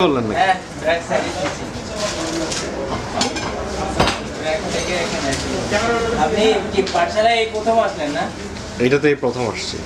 করলেন না হ্যাঁ, আপনি কি পাঠশালায় প্রথম আসলেন না? এটা তো এই প্রথম আসছি।